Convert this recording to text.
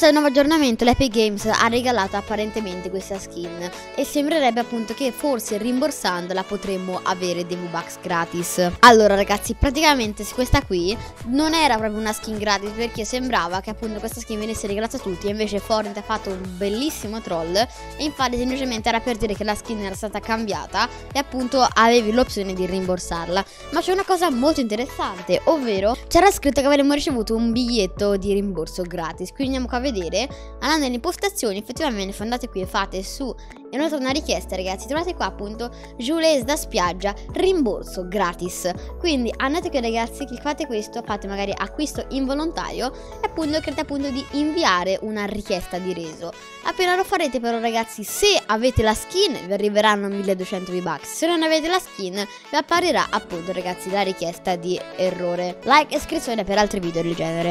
questo nuovo aggiornamento l'Epic Games ha regalato apparentemente questa skin e sembrerebbe appunto che forse rimborsandola potremmo avere dei V-Bucks gratis. Allora ragazzi, praticamente questa qui non era proprio una skin gratis perché sembrava che appunto questa skin venisse regalata a tutti e invece Fortnite ha fatto un bellissimo troll e infatti semplicemente era per dire che la skin era stata cambiata e appunto avevi l'opzione di rimborsarla. Ma c'è una cosa molto interessante, ovvero c'era scritto che avremmo ricevuto un biglietto di rimborso gratis, quindi andiamo a vedere, andando nelle impostazioni effettivamente andate qui e fate su e inoltre una richiesta ragazzi, trovate qua appunto Jules da spiaggia, rimborso gratis. Quindi andate qui ragazzi, cliccate questo, fate magari acquisto involontario e appunto cercate appunto di inviare una richiesta di reso. Appena lo farete però ragazzi, se avete la skin vi arriveranno 1200 V-Bucks, se non avete la skin vi apparirà appunto ragazzi la richiesta di errore. Like e iscrizione per altri video del genere.